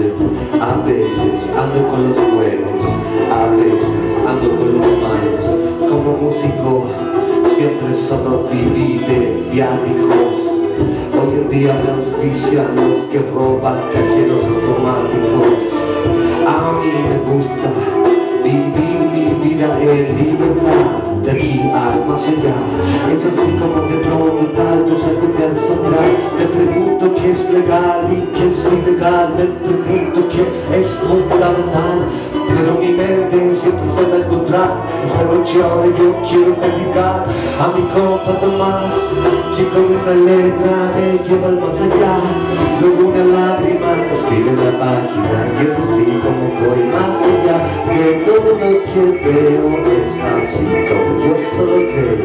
A veces ando con los buenos, a veces ando con los malos. Como músico siempre solo viví de viáticos. Hoy en día los que roban cajeros automáticos. A mí me gusta vivir mi vida en libertad al más allá Es así como de pronto tal vez algo te asombra Me pregunto qué es legal y qué es ilegal Me pregunto qué es fundamental Pero mi mente siempre se va a encontrar. Esta noche ahora yo quiero dedicar a mi compa Tomás Que con una letra me lleva al más allá. Luego una lágrima escribe la página. Y es así como voy más allá. De todo lo que veo es así como yo solo creo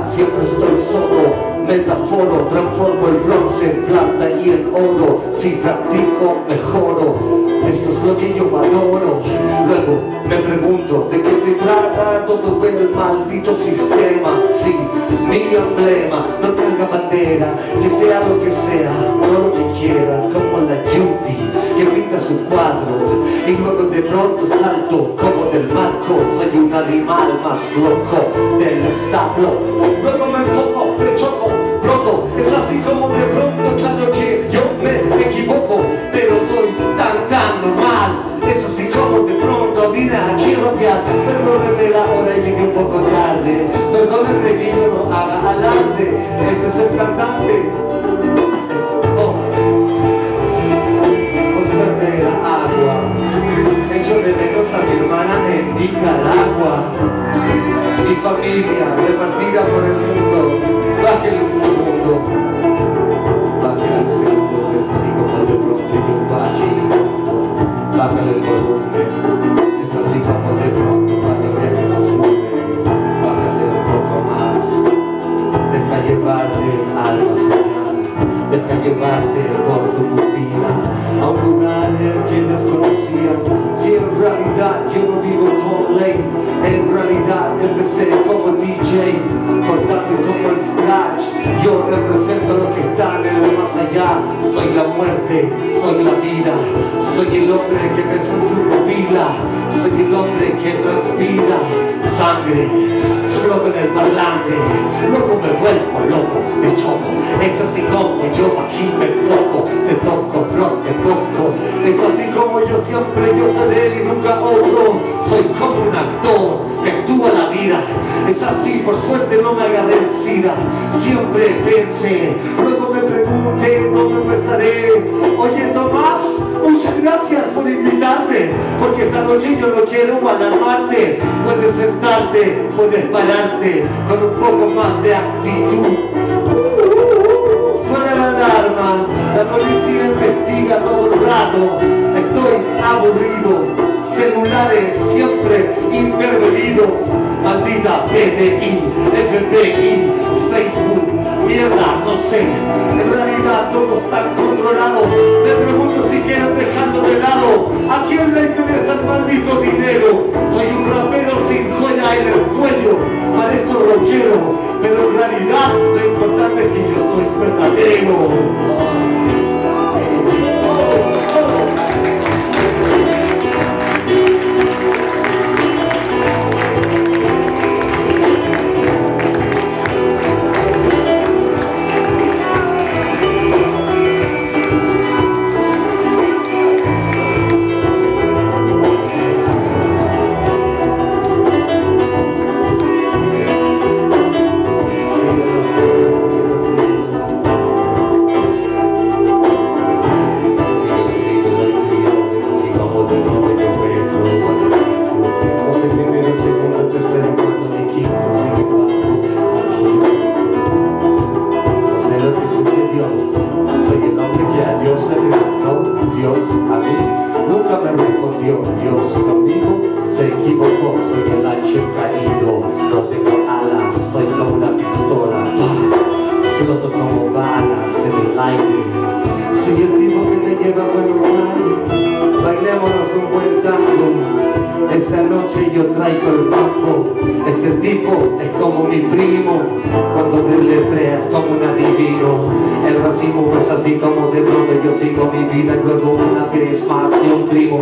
vida siempre estoy solo Metaforo, transformo el bronce en plata y en oro. Si practico, mejoro. Esto es lo que yo adoro Luego me pregunto de qué se trata todo el maldito sistema Sí, mi emblema, no tenga bandera Que sea lo que sea, no lo que quieran Como la Yuti que pinta su cuadro. Y luego de pronto salto como del marco Soy un animal más loco del establo. Luego me enfoco, me choco, Este es el cantante. Oh. Era agua. Echo de menos a mi hermana en Nicaragua. Mi familia repartida por el mundo. Bájale un segundo. Bájale un segundo Es así como de pronto yo baje Bájale el volumen Deja llevarte por tu pupila a un lugar el que desconocías Si en realidad yo no vivo con ley. En realidad empecé como DJ Cortando como el scratch. Yo represento lo que está en el más allá. Soy la muerte, soy la vida. Soy el hombre que pensó en su pupila. Soy el hombre que transpira Sangre, floto en el parlante. Luego me vuelvo loco, te choco. Es así como yo aquí me enfoco. Te toco, bro, te toco. Es así como yo siempre, yo seré y nunca otro. Soy como un actor que actúa la vida. Es así, por suerte no me agarré el SIDA Siempre pensé, luego me pregunté ¿Dónde estaré? Oye Tomás, muchas gracias por invitarme Porque esta noche yo no quiero alarmarte Puedes sentarte, puedes pararte Con un poco más de actitud. Suena la alarma, la policía investiga todo el rato. Estoy aburrido. Celulares siempre intervenidos. Maldita PDI, FBI, Facebook, mierda, no sé. En realidad todos están controlados. Me pregunto si quieren dejarlo de lado. ¿A quién le interesa el maldito dinero? Soy un rapero sin joya en el cuello. Parezco rockero, pero en realidad lo importante es que yo soy verdadero tipo es como mi primo. Cuando te letreas como un adivino. El racimo es así como de pronto yo sigo mi vida y luego una vez más y un primo.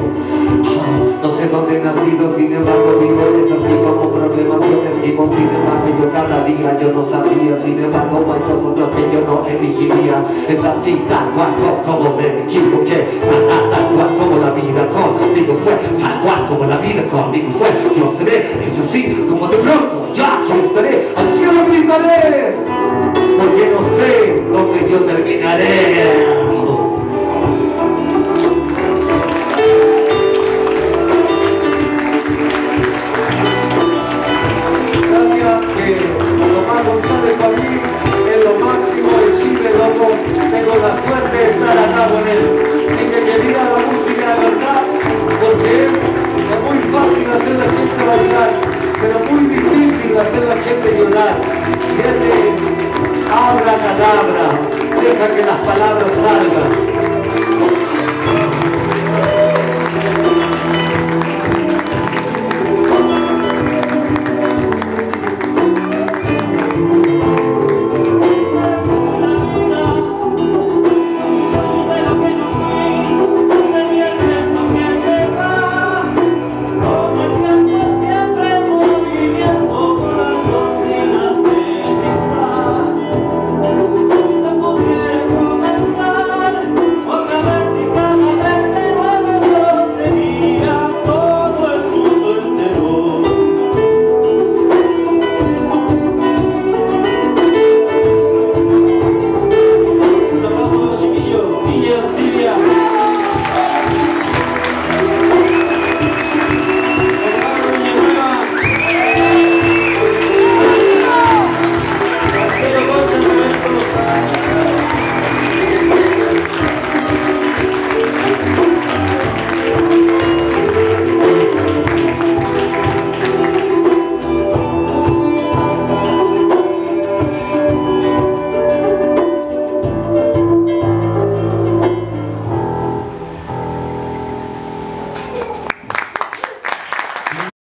No sé dónde he nacido, sin embargo vivo es así como problemas yo esquivo. Sin embargo yo cada día yo no sabía, sin embargo hay cosas las que yo no elegiría. Es así tal cual como me equivoqué, tal, tal cual como la vida conmigo fue, tal cual como la vida conmigo fue. Yo seré, es así como de pronto yo aquí estaré, al cielo gritaré, porque no sé dónde yo terminaré. Gracias que Tomás González para mí es lo máximo de Chile, loco. Tengo la suerte de estar acá con él. Si me quería la música de verdad, porque es muy fácil hacer la gente bailar, pero muy difícil hacer la gente llorar. Fíjate, abra cadabra, deja que las palabras salgan.